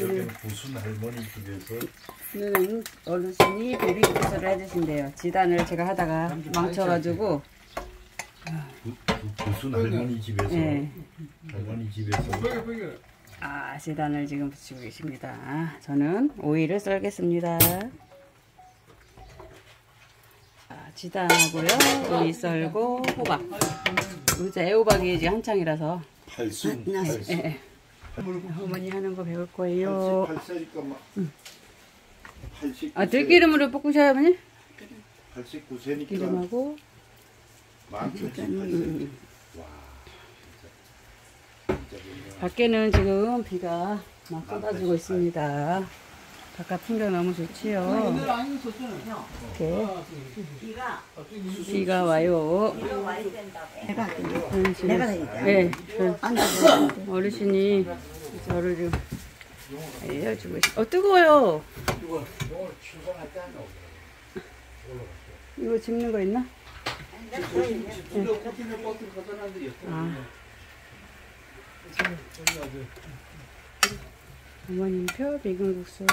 여기는 무슨 할머니 집에서 오늘은 어르신이 베비국수를 해주신대요. 지단을 제가 하다가 망쳐가지고 무슨 할머니 집에서 예. 할머니 집에서 아 지단을 지금 붙이고 계십니다. 저는 오이를 썰겠습니다. 아, 지단하고요. 오이 썰고 호박. 요새 애호박이 이제 한창이라서 팔순 예, 팔순 예. 어머니 하는 거 배울 거예요. 팔세니까 막. 89세 아 들기름으로 볶으셔요 어머니? 89세니까. 기름하고. 음, 80세 와 진짜. 진짜 밖에는 지금 비가 막 쏟아지고 있습니다. 바깥 풍경 너무 좋지요. 이렇게 비가 와요. 내가 어르신, 내가. 네, 저 어르신이 저를 좀 알려주고 있. 어 뜨거워요. 이거 집는 거 있나? 아. 어머님 표 미금국수.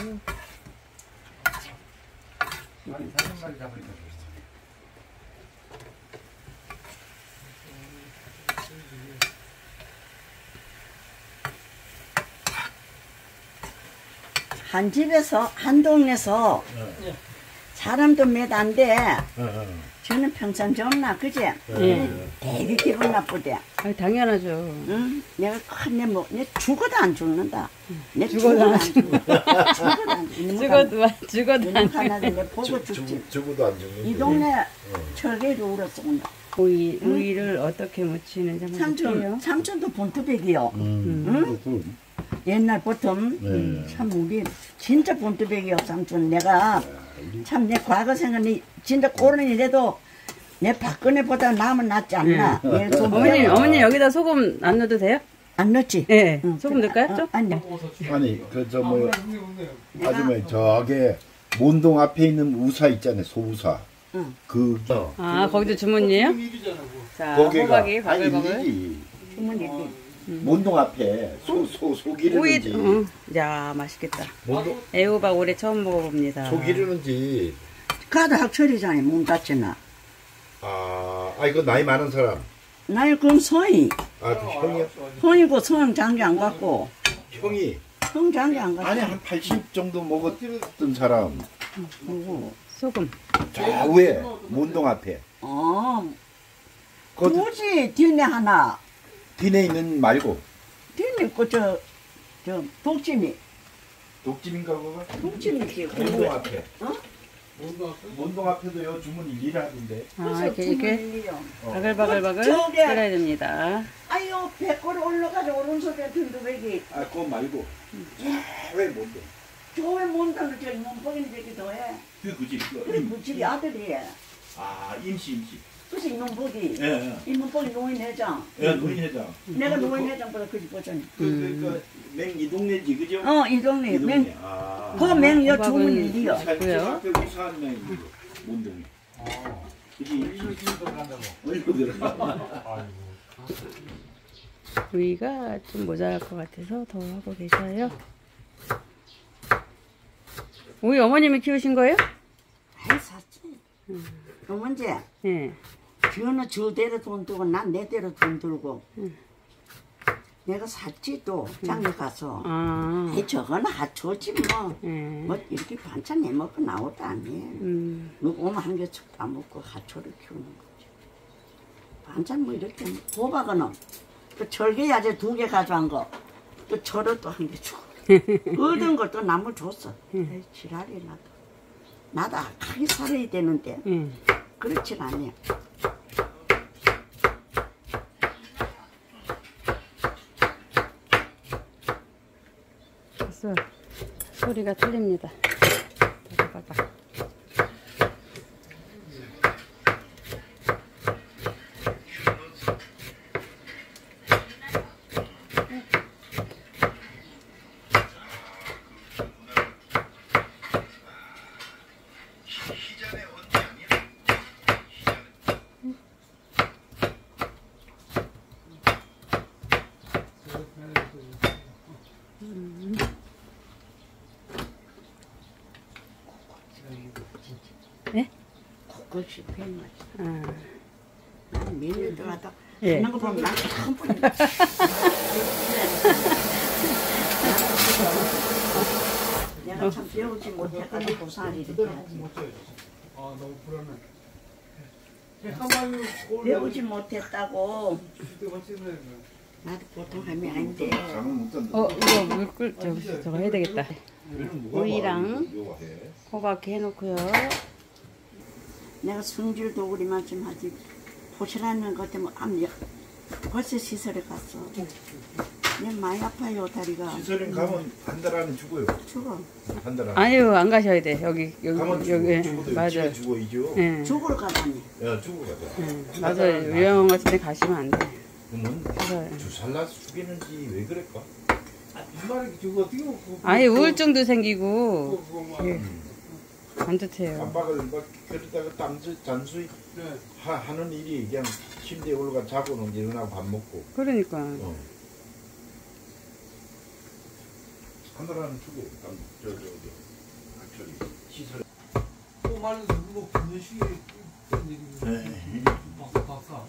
한 집에서 한 동네에서 사람도 몇 안 돼. 어, 어. 저는 평생 좋나 그제? 예. 되게 기분 나쁘대. 아 당연하죠. 응? 내가 큰내 뭐, 내 죽어도 안 죽는다. 내 죽어도 죽어도 안안 죽는다. 죽어도 안 죽는다. 죽어도 안- 죽어도 안 하나를 내 보고 저- 죽지. 저- 저거도 안 죽는데 이 동네 철개로 울었어. 온다. 오이 오이를 어떻게 무치는지 한번 삼촌, 볼게요. 삼촌도 본투백이요. 음. 음. 옛날부터 네. 참 우리 진짜 본투백이요 삼촌 내가 참 내 과거 생각이 진짜 그런 일에도 내 박근혜보다 남은 낫지 않나 내 좀- 어머니 어머니 여기다 소금 안 넣어도 돼요? 안 넣지 네. 응. 소금 넣을까요? 좀? 어, 아니 아니 그 저 뭐 아줌마 저게 몬동 앞에 있는 우사 있잖아요 소우사 응. 그 아 거기도 주문이에요? 자 거기가 호박이 아니 바글바글. 일이지 주문이 몬동 앞에 소 소 소 오이 기르는지. 응. 야 맛있겠다. 몬동 애호박 올해 처음 먹어봅니다. 소 기르는지. 가도 학철이잖아요 문 닫지나 아, 아 이거 나이 많은 사람. 나이 그럼 성이. 아 그 형이요? 성이고 성 장기 안 갖고. 형이? 성 장기 안 갖고. 아니 한 80 정도 먹었던 사람. 누구 소금. 저 위에 몬동 앞에. 어. 그 굳이 뒤에 하나 뒤에 있는 말고. 뒤에 거저저 독찜이. 독집인가 그거? 독찜이지 몬동 앞에. 어? 몬동 앞에도 요 주문 일일이 하던데. 아 이렇게 이렇게. 주문이요. 바글바글바글 끓여야 됩니다. 아유 배꼽 올라가서 오른손에 든두백이. 아 그거 말고. 왜 몬동 저왜 못하는 저기 몸뽕인 새끼 더해. 그 그지? 그래 무집이 아들이 아 임시 임시. 그 래서 이놈복이 예, 예. 이놈복이 노인 회장 예, 노인 회장. 내가 노인 회장보다 그지 보잖아 그, 그, 그, 맹이 동네지, 그죠? 어 이 동네 이 동네. 맹 아. 그 맹여 호박은 주문 일이요 살- 왜요? 앞에 우사한 명이 몬동이. 그지? 어디로 들어가? 오이가 좀 모자랄 것 같아서 더 하고 계셔요. 오이 어머님이 키우신 거예요? 아이 샀지 그 문제 네. 저는 저대로 돈 들고 난 내대로 돈 들고 내가 샀지 또 장에 가서 아. 이 저거는 하초지 뭐. 네. 뭐 이렇게 반찬 내먹고 나오도 아니에요. 음. 누구 오면 한 개씩 다 먹고 하초를 키우는 거지. 반찬 뭐 이렇게 호박은 또 철개야채 두 개 가져간 거. 또 철을 또한 개 주고. 얻은 것도 남을 줬어. 에이, 지랄이 나도. 나도 악하게 살아야 되는데 네. 그렇진 않아요. 그래서 소리가 틀립니다. 바글 그것이 뱀 맛이. 아, 나는 메뉴 들어가다 예. 하는 거 보면 난큰 뿐이. 내가 참 배우지 못해가지고 고사리 이렇게 하지. 아 너무 불안해. 배우지 못했다고. 나도 보통 하면 아닌데. 장은 못 ತಂ다. 어 이거 물꿀 저 저거 해야 되겠다. 오이랑. 호박 해놓고요. 내가 성질 도구리만 좀 하지. 보시라는 것 때문에 암 벌써 시설에 갔어. 내 많이 아파요 다리가. 시설인 가면 한 달 안에 죽어요. 죽어. 한 달 안에. 아니요 안 가셔야 돼 여기 가면 여기 죽어. 여기 죽어도. 집에 죽어이죠. 예, 죽으러 가다니. 야 죽어 가자. 예, 맞아요. 요양 같은 데 가시면 안 돼. 그러면 맞아요. 주살 나서 죽이는지 왜 그럴까? 이 말이 저거 어떻게 먹고? 아니 우울증도 생기고 그거만. 예, 안 좋대요. 깜빡을 막 그러다가 땀수 잔수이 네. 하, 하는 일이 그냥 침대에 올라가 자고는 은하고 밥 먹고 그러니까 어. 한달 안에 죽어. 저저 저. 저기 시설. 또 말해서 그거 붙는 시기. 네. 막 박사.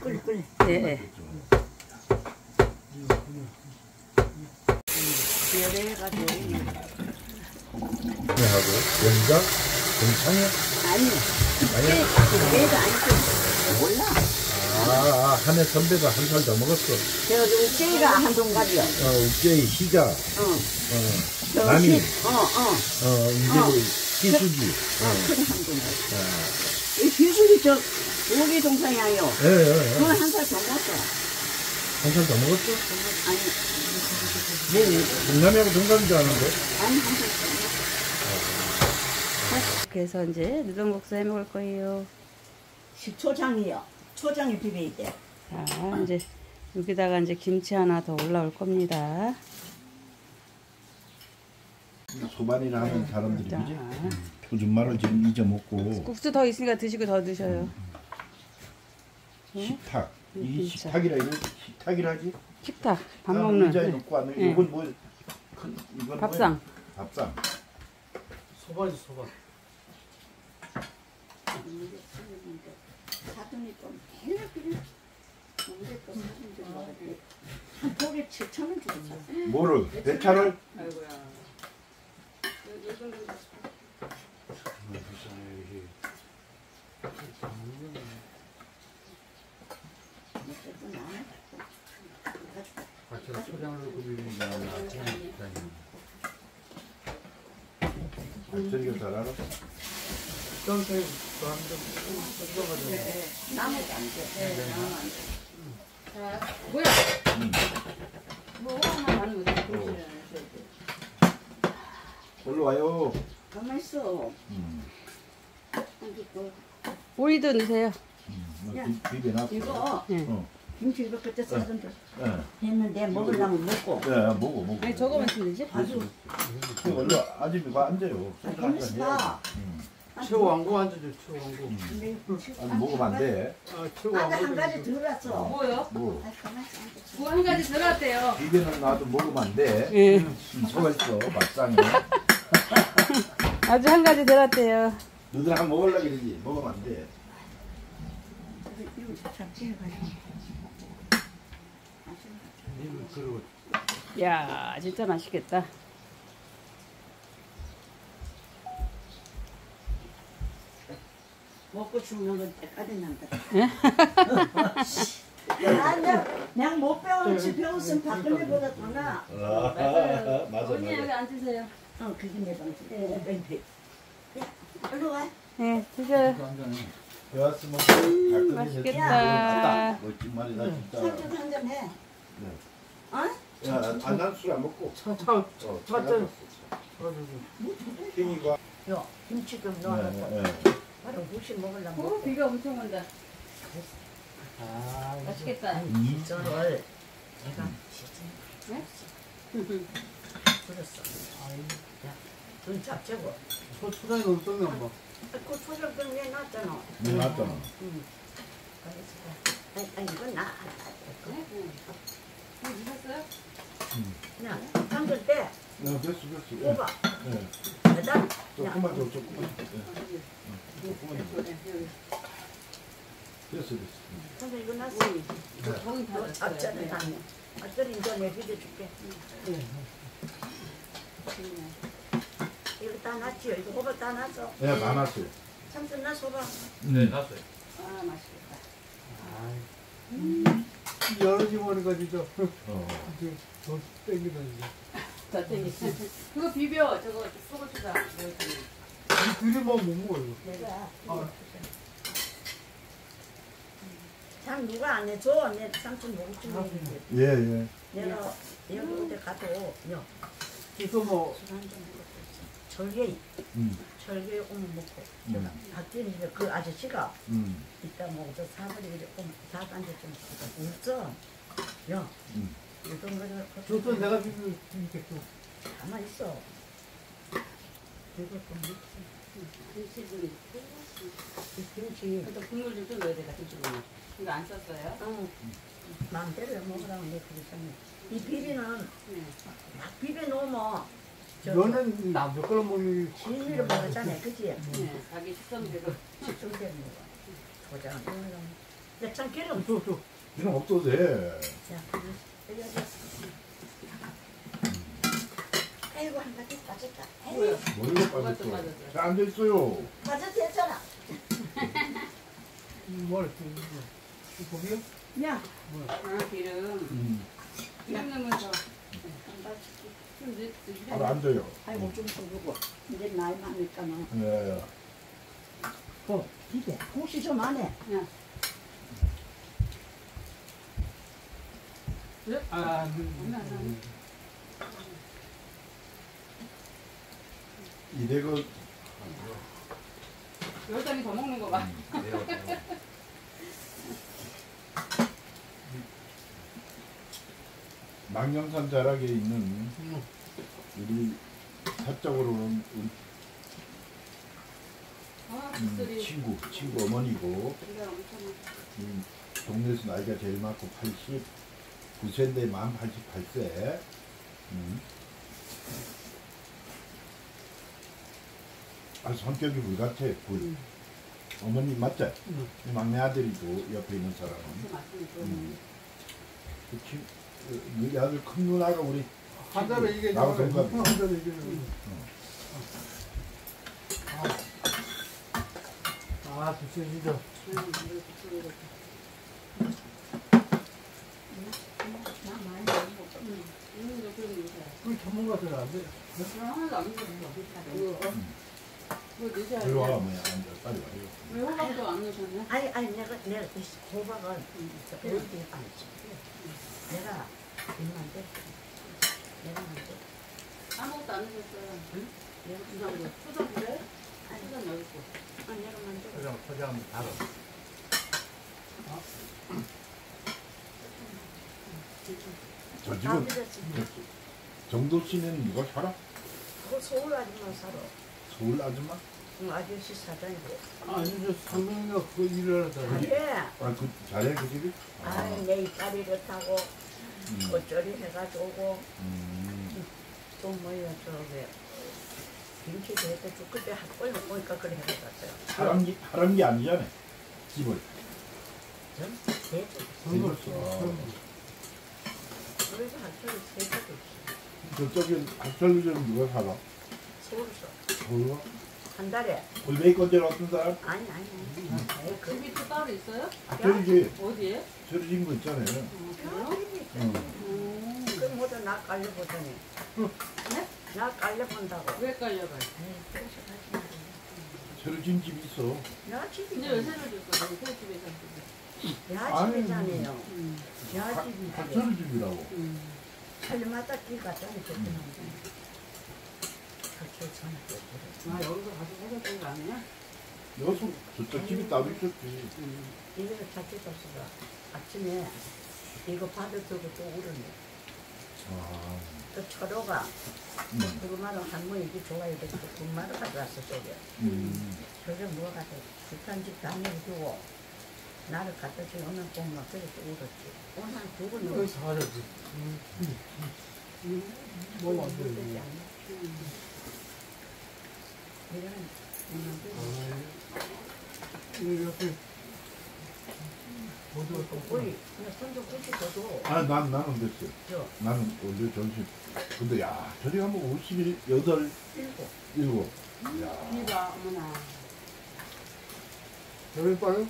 끌 끌. 예, 예. 열해가지고 하고 연가 동창회 아니. 내가 아니고 몰라. 아, 한 해 선배가 한 살 더 먹었어. 제가 우케이가 한 동갑이요. 어, 우재희 희자, 어, 어. 저 남이, 시- 어, 어. 어, 이제 희수지. 어, 큰한 동갑. 이 비수기 저 우리 동생이에요. 예, 예, 예. 그건 한 살 더 먹었어. 한살 더 먹었어? 아니, 뭐, 동남이하고 동갑인 줄 아는데? 아니 한살 더 그래서 이제 누룽국수 해 먹을 거예요. 식초장이요. 초장이 비벼 있대. 자 이제 여기다가 이제 김치 하나 더 올라올 겁니다. 소반이라 하는 사람들이, 자, 그지? 표준말을 지금 잊어먹고, 국수 더 있으니까 드시고 더 드셔요. 식탁. 이 음, 진짜. 식탁이라, 이거 식탁이라지? 식탁 밥 아, 먹는 의자에 네. 놓고 앉는, 네. 이건 뭐, 큰, 이건 밥상. 뭐야? 밥상. 소바지 소바. 사돈이 좀 맨날 그래. 근데 또 사돈 좀 먹었지. 한 포기에 7천 원 주고 샀어. 뭐를? 배차를? 아이고야. 어쨌든 나는 같이 소장을 넣고 비비는 게 아니라 저리가 잘 알아? 짠데 사람들 뜯어가지고. 나무도 안 돼. 나무 안 돼. 자, 뭐야? 뭐 하나 많이 못 올라 와요. 가만 있어. 음, 오이도 넣으세요. 음, 야, 비- 비벼놨어. 이거 예. 어, 김치 이거 그때 예, 했는데 먹으려면 먹고. 예, 먹어, 먹어. 아니 저거만 쓰면 되지? 아주 그 원래 아줌이 가 앉아요. 아, 가만 있어. 최왕고 앉아줘 최왕고. 근데 아니 먹으면 안 돼. 아 아까 최왕고. 한 가지 들어왔어. 뭐요? 뭐 아. 뭐한 가지 들어왔대요. 비벼는 놔도 먹으면 안 돼. 예. 음, 소가 있어 밥상에. 아주 한 가지 들어왔대요. 너들 한번 먹으려 그러지. 먹으면 안 돼. 이거 잡지 해가지고. 님은 그러고 야 진짜 맛있겠다. 먹고 죽는 건 때까지 난다. 예? 아, 내가, 내가 못 배웠지. 배웠으면 박근혜보다 더 나아. 아, 맞아, 언니 여기 앉으세요. 어, 그게 내 방식. 네. 야, 일로 와. 예, 드셔요. 한잔해. 배웠으면 가끔씩 맛있겠다. 멋진 말이다 진짜. 소주 한잔 해. 어? 야, 안난술안 먹고. 차차 어, 맞다. 킹이가. 요, 김치 좀 네, 넣어놓고. 네. 바로 무시 먹으려면 오, 먹고. 비가 엄청 온다. 아 맛있겠다. 이 절을 내가 진짜 네? 그랬어. 야, 눈 잡채고. 소 초장이 없었나 봐. 그 소주 좀 내놨잖아. 네, 맞잖아. 그래서 아니, 아니, 이건 나. 네? 드셨어요? 그냥 담글 때 네, 됐어, 됐어. 예. 뽑아. 예. 그다음 조금만 더, 조금만 더. 됐어, 됐어. 선생 이거 났어. 거기 다그 앞전에 다니. 앞전에 이제 내 비벼 줄게. 이거 다 놨지요. 이거 호박 다 놨어. 예, 많았어요. 삼촌 나 소바. 네, 났어요. 아 맛있겠다. 여러 집 오니까 진짜 어. 지금 더 땡기다 진짜. 더 땡기지. 그거 비벼. 저거 소고추장. 여기. 이 둘이만 못 먹어 이거. 내가 아. 참 누가 안 해줘. 내 삼촌 먹을 줄 모르는데. 예, 예. 내가 여기 어디 가도 요 이거 뭐 절개 음, 절개 오면 먹고 음, 갔더니 이제 그 아저씨가 음, 이따 먹어서 사버리 오면 사단지 좀 웃어. 야 음. 이런 거를 저도 내가 이렇게 또 가만 있어. 이거 좀 먹지. 김치도 이 김치. 또 국물 좀좀 넣어야 되겠다. 김치 국물. 이거 안 썼어요? 응. 마음대로 먹으라고 내 그러잖아. 이 비비는 네. 막 비벼 놓으면 저 너는 남자 걸로 먹는 게 진미를 먹었잖아, 그지? 네. 자기 식성대로. 식중대 먹어. 도장 이런 거. 근데 참 기름. 또, 또. 이런 없어도 돼. 자, 아이고 한 바퀴 빠졌다. 뭐야? 에이, 머리가 빠졌어. 잘 앉아있어요. 빠졌댔잖아. 뭘 또, 이거. 거기요? 야, 아 기름. 음, 기름 넣으면서 넣- 앉아요. 아이고 좀 부르고 이제 나이 많으니까는 예. 그 비벼. 혹시 좀안 해? 그냥 아, 음. 이래가 열 장이 더 먹는 거 봐. 망령산 자락에 있는 우리 사적으로는 우리 아 음, 친구, 친구 어머니고 엄청 음, 동네에서 나이가 제일 많고 89세인데 만 88세. 음. 아 성격이 불 같아. 불. 어머니 맞죠? 응. 막내 아들이고 옆에 있는 사람은. 음. 그 친, 그, 우리 아들 큰 누나가 우리 한자로 이게 나하고 동갑이야. 한자로 이게 아, 아, 먹어. 그 전문가들 안 돼. 하나도 안 넣었어. 뭐 넣으셔야 이리 와 돼. 어머니 앉아 빨리 와. 왜 호박도 안 넣으셨냐? 아니 아니 내가 내가 이 호박은 어디 안 치. 내가 입만데 내가 만데 아무것도 안 넣으셨어요. 내가 이상도 만데 수저 그래? 아니 수저 여기 있고. 아, 내가 만데 포장, 포장 달아. 저다 집은 믿었지. 정도 씨는 누가 살아? 그 서울 아줌마 살아. 서울 아줌마? 응, 아저씨 사장이고. 아니, 저 상명이가 그 일을 하다. 그래. 아 그 잘해 그 집이? 아이 내 이빨이를 타고 음. 겉절이 해가지고 오고 음. 또 뭐야 저게 김치도 해도 쭉 그때 학벌 보니까 그래 해봤어요. 하란 게 아니잖아. 집을. 전 대주. 대줬어. 그래서 학벌이 세개도 있어. 저쪽에 학설주점 누가 살아? 서울서 서울? 한 달에 골뱅이 건질 어떤 사람? 아니 아니. 그 집이 또 따로 있어요? 학설이지. 어디에? 저리 거 있잖아요. 어, 그래요? 응. 음. 그 모두 나 깔려보더니 네? 나 깔려본다고 왜 깔려가요? 새로 진 집이 있어. 야 집이 근데 왜 새로 줬어? 새 집에서. 야 집이잖아요 음. 야 집이 학설이 집이라고. 음. 살마다 길 갔잖아 그때는 학교 전에 아 여기서 가서 사셨던 거 아니야? 여기서 저쪽 집이 따로 있었지. 음. 이거를 같이 갔어가 아침에 이거 받아두고 또 울었네 아. 또 철호가 음. 그거만은 할머니 이게 좋아야 되겠다 군마를 가져왔어 저게 음. 저게 뭐가 가지고 북한 집 다녀주고 나를 갖다 주는 어느 공마 그래서 울었지 오늘 한두번 여기 울었어 사라졌지. 먹으면 안 돼. 이렇게 모두가 또 우리 손좀 굳이 줘도 아, 난, 나는 됐어. 저. 나는 원래 점심. 근데 야, 저리 가면 51, 8, 일곱. 7. 야. 이봐, 어머나. 여기 빠요?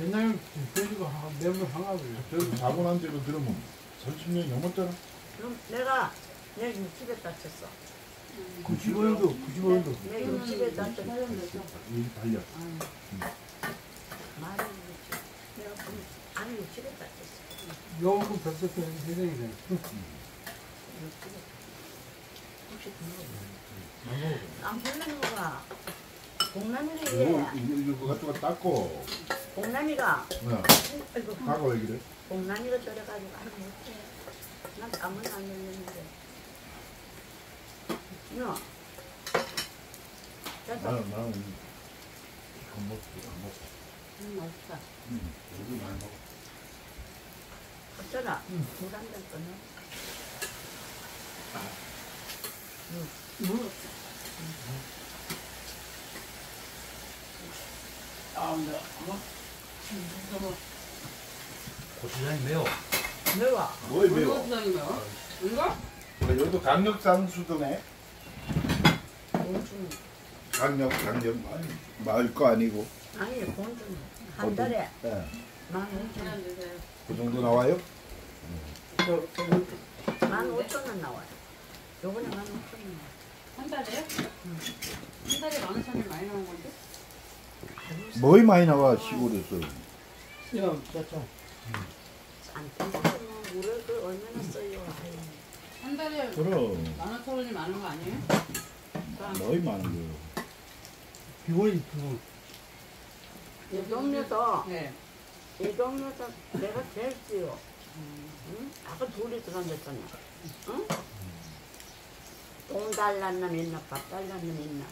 옛날 돼지가 몇명 하나고요. 저기 자고 난 지가 그러면 30년이 넘었잖아. 그럼 내가 내 육집에 다쳤어. 95년도, 95년도. 내 육집에 다쳤어. 일 달려. 말을 못해. 내가 그 아니 육집에 다쳤어. 영국 백석현 선생이네. 혹시 그거 안 불러는 거가 공남이가 이거, 얘 이거, 가지고 닦고. 공남이가 야, 아이고 가가 왜 그래? 공남이가 저래가지고 안 못해. 난 아무나 안 했는데. 너. 나는, 나는 이거 먹고, 안 먹고. 음, 맛있다. 응, 여기 많이 먹어. 어쩌나? 물한잔 꺼내. 고추장이 매워. 매워. 뭐에 어느 매워? 고추장이요? 이거? 여기도 강력 상 수도네. 공중. 강력, 강력. 아니, 마을 거 아니고. 아니, 공중. 한 달에 예. 만 오천 드세요. 그 정도 나와요? 만 오천 원 나와요. 요번에 만 오천 원 나와요. 한 달에요? 한 달에 만 원천이 많이 나온 건데? 뭐이 많이 나와, 시골에서. 야, 짜짜. 안 뜯으면 물을 그 얼마나 써요. 한 달에 그럼, 만 원천 원이 많은 거 아니에요? 뭐이 많은 거. 비원이 비원. 이 동네도 네. 이 동네도 내가 제일 쓰요. 응? 아까 둘이 들어앉았잖아. 응? 돈 달란 놈 있나 밥 달란 놈 있나.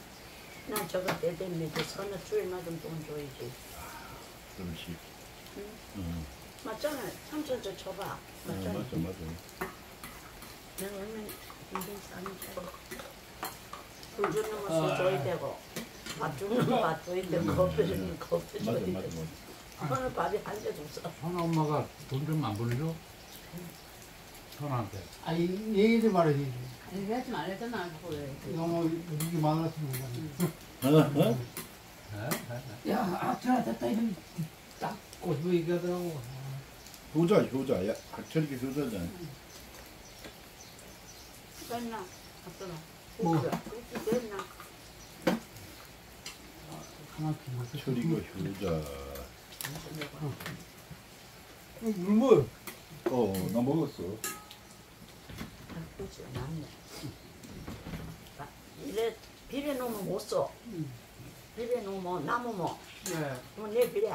난 저거 대대면 저 서너 주일마다 돈 줘야지. 그렇지. 응. 응. 맞잖아. 삼촌 저 줘봐. 어, 맞잖아. 맞아, 맞아. 내가 얼마나 인생 알아. 술 주는 거 줘야 되고, 밥 주는 거밥 줘야 되고, 커피 주는 거 커피 줘야 맞아, 맞아, 되고. 맞아. 오늘 밥이 한 개도 없어. 선 엄마가 돈 좀안 보내줘? 선한테. 아, 이 얘기를 말해야지. 아니, 하지 말랬잖아, 그거 왜. 너무 이게 많았으면. 어, 어? 야, 아, 자, 됐다. 이런 딱 꼬집어 얘기하더라고. 효자, 효자. 야, 학철이게 효자잖아. 됐나? 어떠나? 뭐? 국수 됐나? 철이가 효자. 물 뭐? 어, 나 먹었어. 맞네. 아, 이래 비례 놓으면 못 써. 비례 놓으면 나무 뭐. 네. 그럼 내 비례.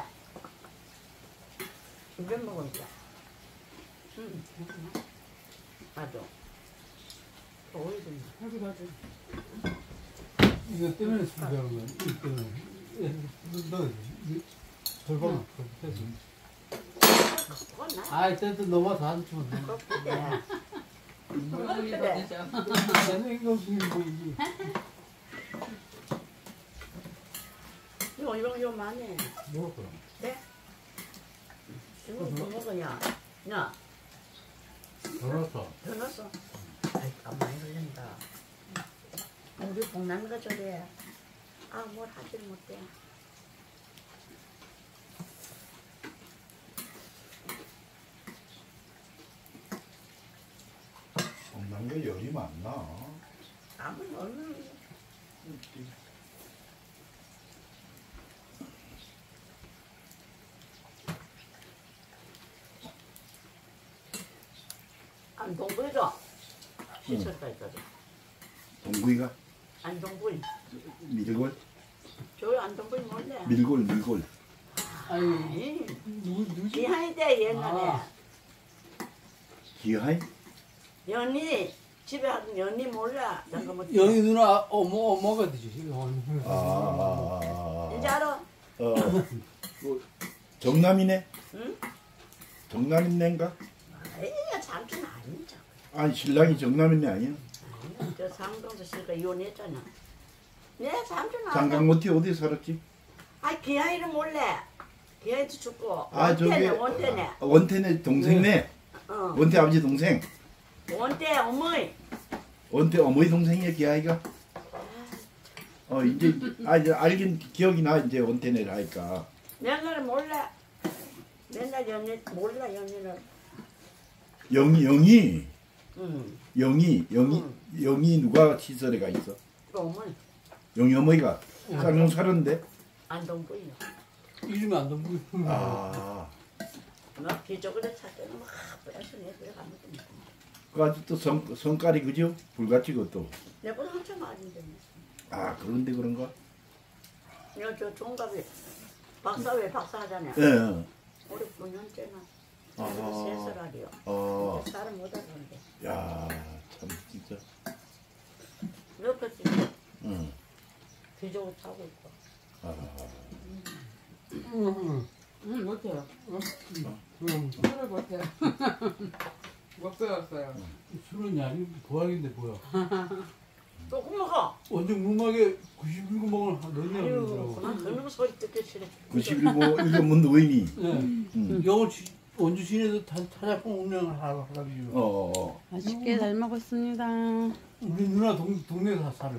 먹으면 돼. 응. 맞아. 이거 때문에 술 배우는 거야. 이거 때문에. 예, 너, 너, 이- 절반은 됐어. 아, 이때도 너가 다 주면 돼. 나는 이거? 이거 이거 요 많이. 먹을 거야. 네? 이거 뭐 먹으냐? 야, 벌었어. 더 넣었어. 아이, 아, 많이 흘린다. 우리 봉남이가 저래. 아, 뭘 하질 못해. 성난 게 열이 많나? 아무 얼마나. 안동부이죠? 시설가 있거든. 동구이가? 안동부이. 밀골? 저 안동부이 몰래. 밀골, 밀골. 아니? 기한이 때 옛날에. 아. 기하이? 연이, 집에 하던 연이 몰라. 잠깐 뭐. 영희 누나 어머 어머가 되지. 아, 아, 아, 아. 이제 알아? 어, 뭐, 정남이네? 응? 정남이네인가? 에이 야 삼촌 아니죠. 아니 신랑이 정남이네 아니야? 아니야. 저 상동도 씨가 이혼했잖아. 내 삼촌 아니야. 장강모티 어디 살았지? 아 기아이를 몰래. 기아이도 죽고. 아 저기 원태네 원태네. 아, 원태네 동생네. 어. 원태 아버지 동생. 원태 어머니. 원태 어머니 동생이야 기아이가. 어 이제 아 이제 알긴 기억이 나 이제 원태네를 하니까. 옛날에 몰래. 맨날 연애 몰라 연애를. 영희 영희 응. 영희 영희 영희 누가 시설에 가 있어? 그 어머니 영희 어머니가 쌍용 살았는데. 안동부이요. 이름이 안 넘고. 아. 막 기적으로 찾더니 막 빼서 내버려 가면 돼. 그또 성, 성깔이 그죠? 불같이 그것도. 내보다 한참 많은데. 아 그런데 그런가? 내가 저 종갑이 박사 왜 박사 하잖아요. 예. 예. 우리 9년째나. 아하. 그래서 세 살이요. 어. 살을 못 하는데. 야, 참 진짜. 이렇게 응. 기적을 타고 있고. 아, 응. 응, 못해요. 응. 술을 못해요. 못 배웠어요. 술은 양이 보약인데 뭐야. 조금 먹어. 완전 음악에 91구멍을 넣냐 아유, 그러더라고. 그만 그놈 소리 듣기 싫어. 91고 일본문 노인이. 네. 응. 영어 지- 원주 시내에서 다 타작품 운영을 하라고 하라고. 어, 어. 맛있게 잘 먹었습니다. 우리 누나 동, 동네에 다 살아.